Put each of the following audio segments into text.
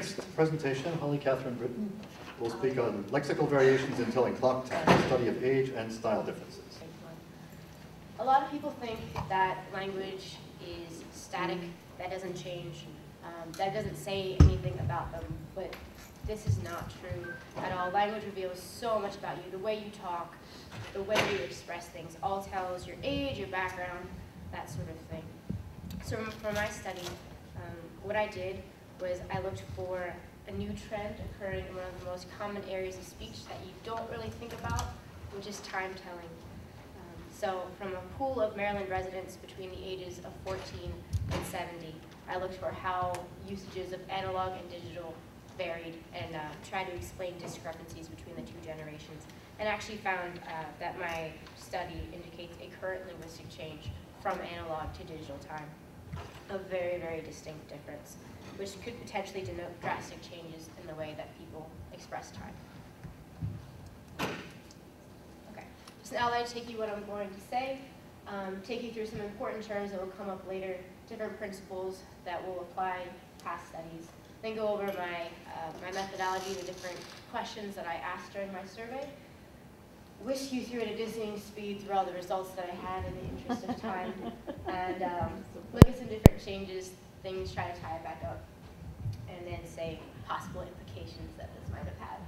next presentation, Holly Catherine Britton will speak on lexical variations in telling clock time, study of age and style differences. A lot of people think that language is static, that doesn't change, um, that doesn't say anything about them, but this is not true at all. Language reveals so much about you, the way you talk, the way you express things, all tells your age, your background, that sort of thing. So for my study, um, what I did was I looked for a new trend occurring in one of the most common areas of speech that you don't really think about, which is time telling. Um, so from a pool of Maryland residents between the ages of 14 and 70, I looked for how usages of analog and digital varied and uh, tried to explain discrepancies between the two generations. And actually found uh, that my study indicates a current linguistic change from analog to digital time. A very, very distinct difference which could potentially denote drastic changes in the way that people express time. Okay, so now that I take you what I'm going to say, um, take you through some important terms that will come up later, different principles that will apply past studies, then go over my, uh, my methodology, the different questions that I asked during my survey, whisk you through at a dizzying speed through all the results that I had in the interest of time, and um, look at some different changes, things, try to tie it back up and then say possible implications that this might have had.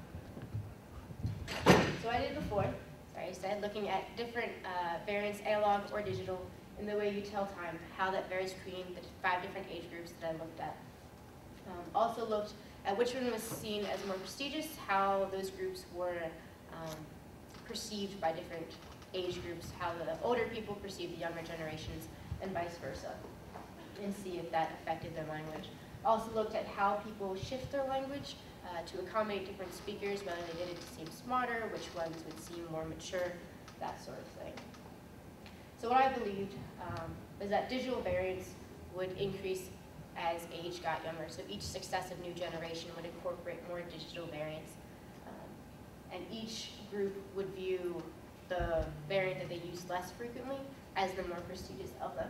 So I did before, sorry, I said looking at different uh, variants, analog or digital, in the way you tell time, how that varies between the five different age groups that I looked at. Um, also looked at which one was seen as more prestigious, how those groups were um, perceived by different age groups, how the older people perceive the younger generations, and vice versa, and see if that affected their language. Also looked at how people shift their language uh, to accommodate different speakers, whether they did it to seem smarter, which ones would seem more mature, that sort of thing. So what I believed um, was that digital variants would increase as age got younger. So each successive new generation would incorporate more digital variants. Um, and each group would view the variant that they use less frequently as the more prestigious of them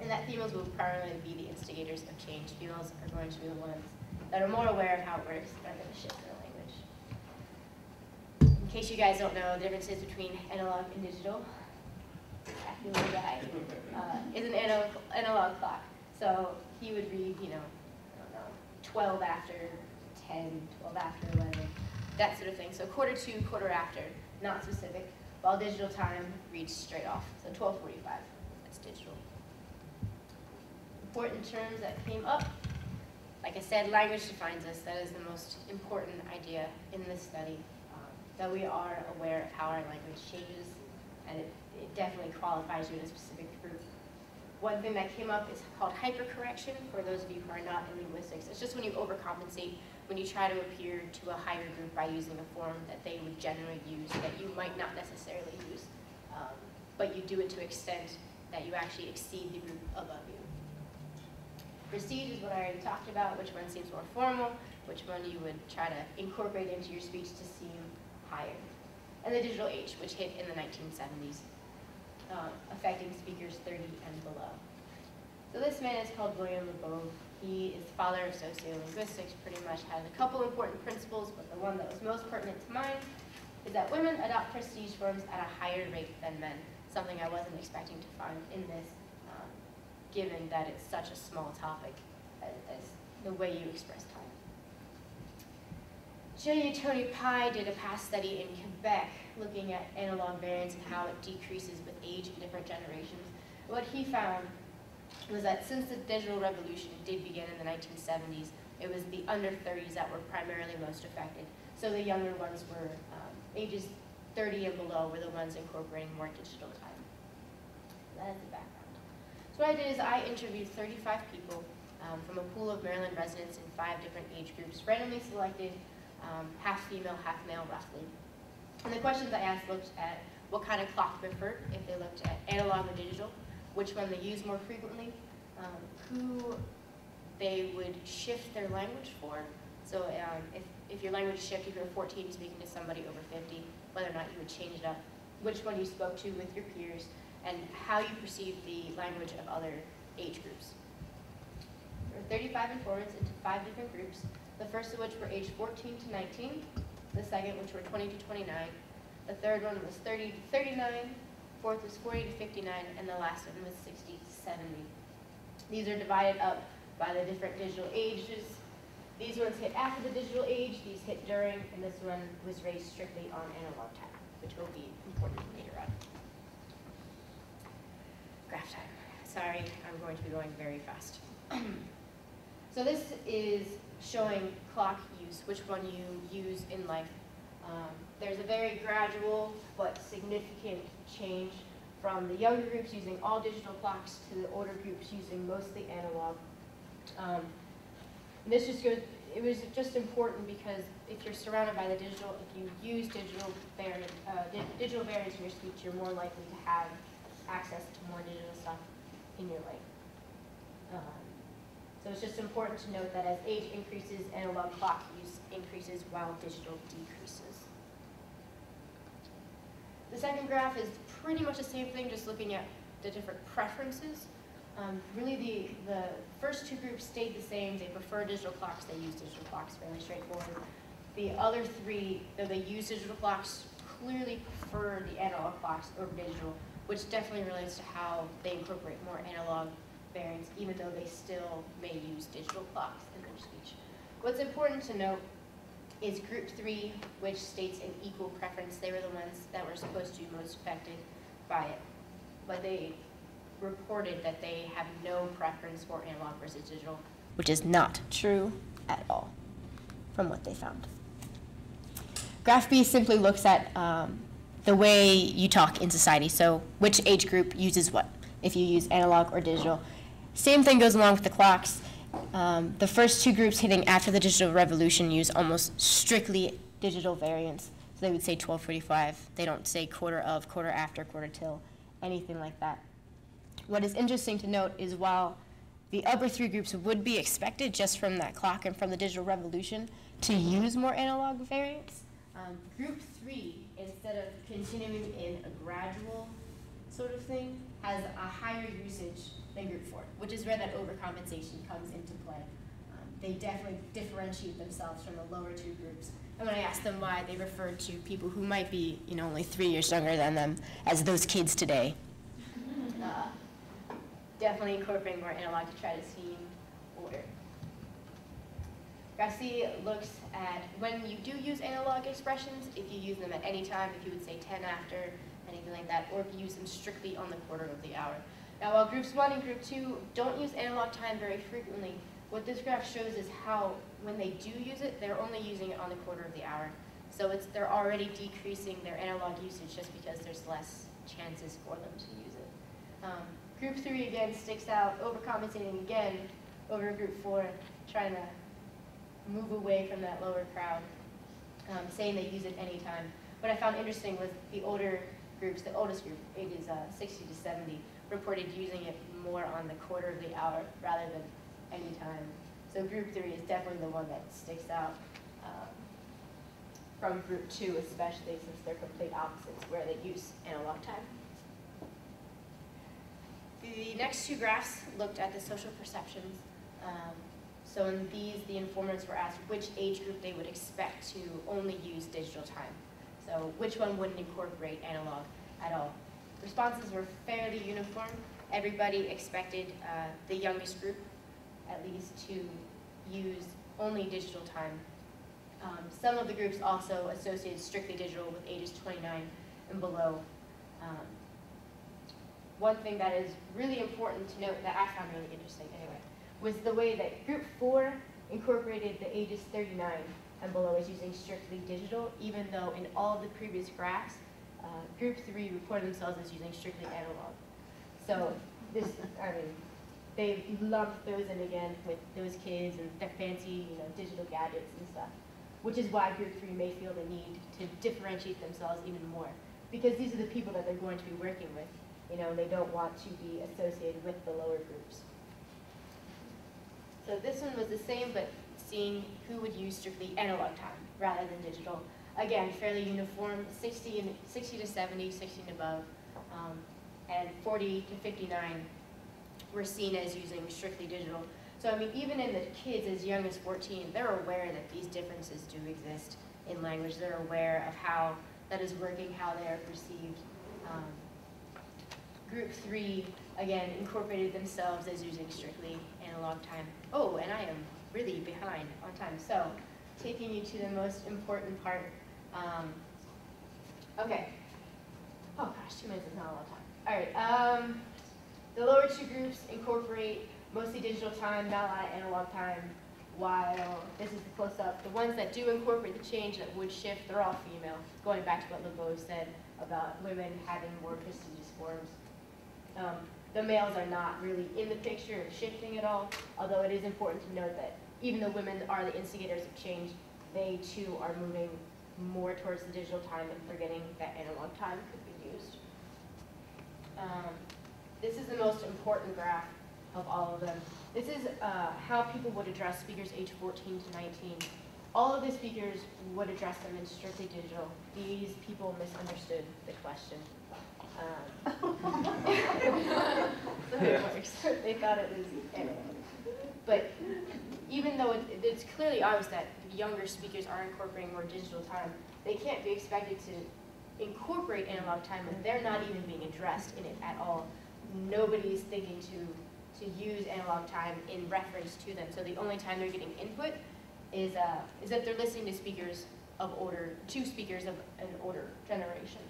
and that females will primarily be the instigators of change. Females are going to be the ones that are more aware of how it works and are going to shift their language. In case you guys don't know the differences between analog and digital, guy uh, is an analog, clock. So he would read, you know, I don't know, 12 after 10, 12 after 11, that sort of thing. So quarter to, quarter after, not specific, while digital time reads straight off. So 1245, that's digital important terms that came up. Like I said, language defines us. That is the most important idea in this study, um, that we are aware of how our language changes, and it, it definitely qualifies you in a specific group. One thing that came up is called hypercorrection, for those of you who are not in linguistics. It's just when you overcompensate, when you try to appear to a higher group by using a form that they would generally use, that you might not necessarily use, um, but you do it to extent that you actually exceed the group above you. Prestige is what I already talked about, which one seems more formal, which one you would try to incorporate into your speech to seem higher. And the digital age, which hit in the 1970s, uh, affecting speakers 30 and below. So this man is called William Labov. He is the father of sociolinguistics, pretty much has a couple important principles, but the one that was most pertinent to mine is that women adopt prestige forms at a higher rate than men, something I wasn't expecting to find in this given that it's such a small topic as, as the way you express time. And Tony Pye did a past study in Quebec looking at analog variance and how it decreases with age in different generations. What he found was that since the digital revolution did begin in the 1970s, it was the under 30s that were primarily most affected. So the younger ones were um, ages 30 and below were the ones incorporating more digital time. That is the. So what I did is I interviewed 35 people um, from a pool of Maryland residents in five different age groups, randomly selected, um, half female, half male roughly. And the questions I asked looked at what kind of clock preferred, if they looked at analog or digital, which one they use more frequently, um, who they would shift their language for. So um, if, if your language shift, if you're 14 speaking to somebody over 50, whether or not you would change it up, which one you spoke to with your peers, and how you perceive the language of other age groups. There were 35 informants into five different groups, the first of which were aged 14 to 19, the second which were 20 to 29, the third one was 30 to 39, fourth was 40 to 59, and the last one was 60 to 70. These are divided up by the different digital ages. These ones hit after the digital age, these hit during, and this one was raised strictly on analog time, which will be important later on. Graph time. Sorry, I'm going to be going very fast. so this is showing clock use, which one you use in life. Um, there's a very gradual but significant change from the younger groups using all digital clocks to the older groups using mostly analog. Um, this just goes, it was just important because if you're surrounded by the digital, if you use digital variant, uh, di digital variants in your speech, you're more likely to have access to more digital stuff in your life. Um, so it's just important to note that as age increases, and analog clock use increases while digital decreases. The second graph is pretty much the same thing, just looking at the different preferences. Um, really, the, the first two groups stayed the same. They prefer digital clocks. They use digital clocks, fairly straightforward. The other three, though they use digital clocks, clearly prefer the analog clocks over digital, which definitely relates to how they incorporate more analog variants, even though they still may use digital clocks in their speech. What's important to note is group three, which states an equal preference. They were the ones that were supposed to be most affected by it. But they reported that they have no preference for analog versus digital, which is not true at all from what they found. Graph B simply looks at um, the way you talk in society, so which age group uses what, if you use analog or digital. Same thing goes along with the clocks. Um, the first two groups hitting after the digital revolution use almost strictly digital variants. So they would say 1245. They don't say quarter of, quarter after, quarter till, anything like that. What is interesting to note is while the upper three groups would be expected just from that clock and from the digital revolution to use more analog variants, um, group three, instead of continuing in a gradual sort of thing, has a higher usage than group four, which is where that overcompensation comes into play. Um, they definitely differentiate themselves from the lower two groups. And when I asked them why, they referred to people who might be, you know, only three years younger than them as those kids today. Uh, definitely incorporating more analog to try to seem older. Garcia looks at when you do use analog expressions, if you use them at any time, if you would say 10 after, anything like that, or if you use them strictly on the quarter of the hour. Now, while groups one and group two don't use analog time very frequently, what this graph shows is how, when they do use it, they're only using it on the quarter of the hour. So it's, they're already decreasing their analog usage just because there's less chances for them to use it. Um, group three, again, sticks out, overcompensating again over group four, trying to move away from that lower crowd, um, saying they use it anytime. What I found interesting was the older groups, the oldest group, ages uh, 60 to 70, reported using it more on the quarter of the hour rather than any time. So group three is definitely the one that sticks out um, from group two, especially since they're complete opposites where they use analog time. The next two graphs looked at the social perceptions. Um, so in these, the informants were asked which age group they would expect to only use digital time. So which one wouldn't incorporate analog at all. Responses were fairly uniform. Everybody expected uh, the youngest group, at least, to use only digital time. Um, some of the groups also associated strictly digital with ages 29 and below. Um, one thing that is really important to note that I found really interesting anyway, was the way that group four incorporated the ages 39 and below as using strictly digital, even though in all the previous graphs, uh, group three reported themselves as using strictly analog. So this, I mean, they lumped those in again with those kids and their fancy, you know, digital gadgets and stuff, which is why group three may feel the need to differentiate themselves even more, because these are the people that they're going to be working with. You know, they don't want to be associated with the lower groups. So this one was the same, but seeing who would use strictly analog time rather than digital. Again, fairly uniform, 60, and, 60 to 70, 60 and above, um, and 40 to 59 were seen as using strictly digital. So I mean, even in the kids as young as 14, they're aware that these differences do exist in language. They're aware of how that is working, how they are perceived. Um, group three, again, incorporated themselves as using strictly analog time. Oh, and I am really behind on time. So, taking you to the most important part. Um, okay. Oh gosh, two minutes is not a lot of time. All right. Um, the lower two groups incorporate mostly digital time, not a lot of analog time. While this is the close-up, the ones that do incorporate the change that would shift, they're all female. Going back to what Labov said about women having more prestigious forms. Um, the males are not really in the picture and shifting at all, although it is important to note that even though women are the instigators of change, they too are moving more towards the digital time and forgetting that analog time could be used. Um, this is the most important graph of all of them. This is uh, how people would address speakers age 14 to 19. All of the speakers would address them in strictly digital. These people misunderstood the question. Um, so it works. they thought it was analog. But even though it, it's clearly obvious that younger speakers are incorporating more digital time, they can't be expected to incorporate analog time when they're not even being addressed in it at all. Nobody's thinking to, to use analog time in reference to them. So the only time they're getting input is, uh, is that they're listening to speakers of older, to speakers of an older generation.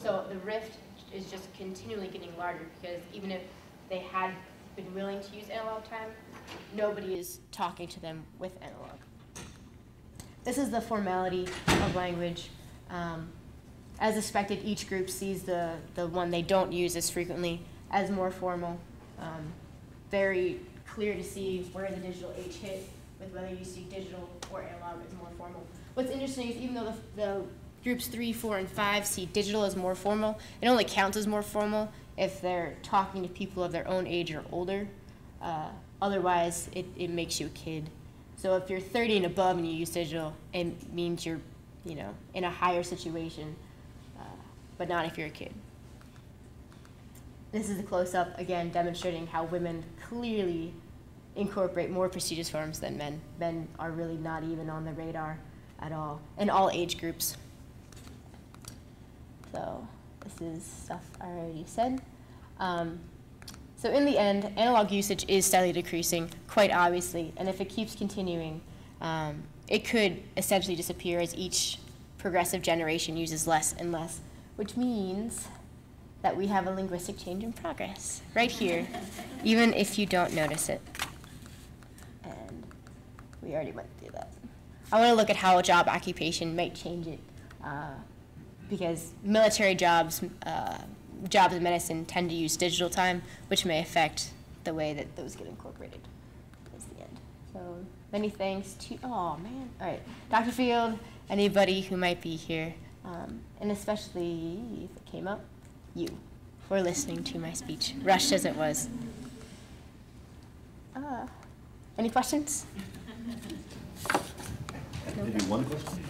So the rift is just continually getting larger because even if they had been willing to use analog time, nobody is talking to them with analog. This is the formality of language. Um, as expected, each group sees the, the one they don't use as frequently as more formal. Um, very clear to see where the digital age hit with whether you see digital or analog as more formal. What's interesting is even though the, the groups three, four, and five see digital as more formal, it only counts as more formal if they're talking to people of their own age or older. Uh, otherwise, it, it makes you a kid. So if you're 30 and above and you use digital, it means you're, you know, in a higher situation, uh, but not if you're a kid. This is a close-up, again, demonstrating how women clearly incorporate more prestigious forms than men. Men are really not even on the radar at all, in all age groups. So this is stuff I already said. Um, so in the end, analog usage is steadily decreasing, quite obviously, and if it keeps continuing, um, it could essentially disappear as each progressive generation uses less and less, which means that we have a linguistic change in progress right here, even if you don't notice it. And we already went through that. I want to look at how a job occupation might change it, uh, because military jobs, uh, jobs in medicine tend to use digital time, which may affect the way that those get incorporated. That's the end. So many thanks to, oh man, all right, Dr. Field, anybody who might be here, um, and especially if it came up, you, for listening to my speech, rushed as it was. Uh, any questions? Maybe one question?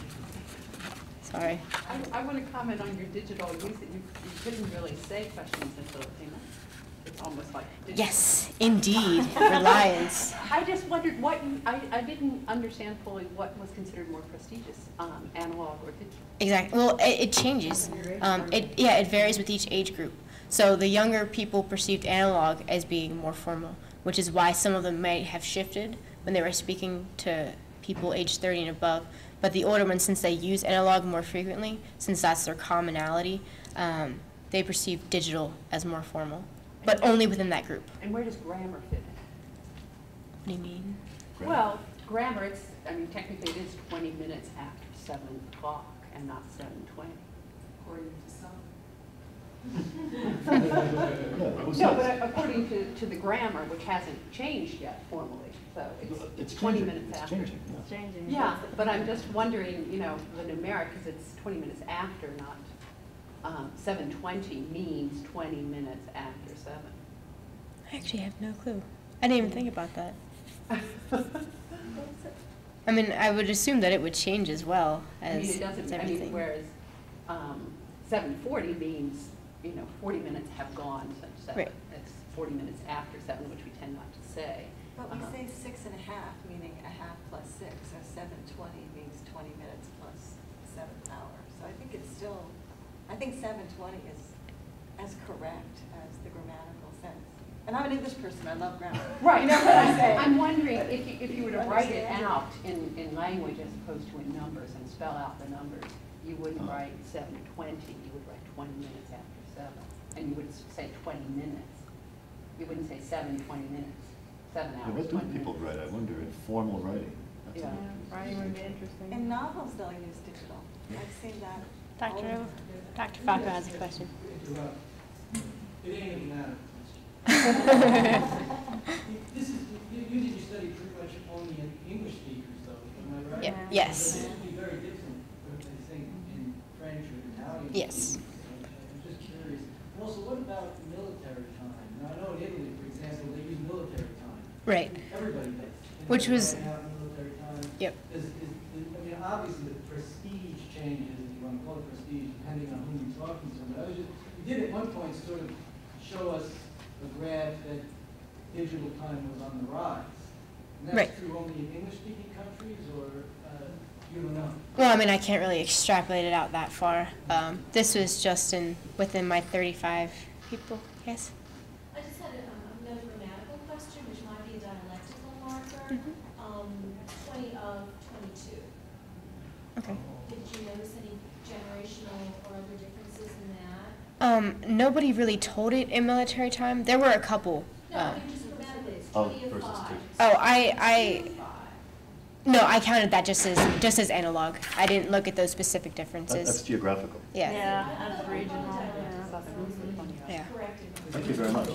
Sorry. I, I want to comment on your digital use, that you, you couldn't really say questions until it came up. It's almost like digital. Yes, indeed, reliance. I just wondered what, you- I, I didn't understand fully what was considered more prestigious, um, analog or digital. Exactly. Well, it, it changes. Um, it, yeah, it varies with each age group. So the younger people perceived analog as being more formal, which is why some of them might have shifted when they were speaking to people aged 30 and above. But the older ones, since they use analog more frequently, since that's their commonality, um, they perceive digital as more formal, but only within that group. And where does grammar fit in? What do you mean? Well, grammar, it's, I mean, technically it is twenty minutes after seven o'clock and not seven twenty. according to some. No, but according to, to the grammar, which hasn't changed yet formally, so it's It's twenty changing, minutes it's after. changing, yeah. Changing. Yeah, but I'm just wondering, you know, the numeric, because it's twenty minutes after, not, um, seven twenty means twenty minutes after seven. I actually have no clue. I didn't even think about that. I mean, I would assume that it would change as well I as, mean, it doesn't, I mean, everything. whereas, um, seven forty means, you know, forty minutes have gone since seven. Right. It's forty minutes after seven, which we tend not to say. But we Uh-huh. say six and a half, meaning a half plus six, so seven twenty means twenty minutes plus seven hours. So I think it's still, I think seven twenty is as correct as the grammatical sense. And I'm an English person, I love grammar. Right. You know what I say? I'm wondering if you, if you were to write it it. out in, in language as opposed to in numbers and spell out the numbers, you wouldn't Uh-huh. write seven twenty, you would write twenty minutes after seven. And you would s- say twenty minutes. You wouldn't say seven, twenty minutes, seven Yeah, hours, What do twenty minutes. people write, I wonder, in formal writing? That's Yeah. all. Writing would be interesting. In novels, they'll use digital. I've seen that. Dr. over. Dr. Falco has a question. It ain't a matter. This is, you, you did your study pretty much only in English speakers though, am I right? Yep, yes. So This would be very different, I think, in French or Italian. Yes. speakers. I'm just curious. And also, what about military time? Now, I know in Italy, for example, they use military time. Right. Everybody does. Which was- they have military time. Yep. Is, is, I mean, obviously, the prestige changes, if you want to call it prestige, depending on who you're talking to. But I was just, you did at one point sort of show us a graph that digital time was on the rise. And Right. that's true only in English-speaking countries, or, uh, you don't know? Well, I mean, I can't really extrapolate it out that far. Um, this was just in within my 35 people. Yes. 20 of 22. Okay. Did you notice any generational or other differences in that? Um, nobody really told it in military time. There were a couple. No, um, oh. Oh, I, I, no, I counted that just as just as analog. I didn't look at those specific differences. that's geographical. Yeah. Yeah. Yeah. yeah. Thank you very much.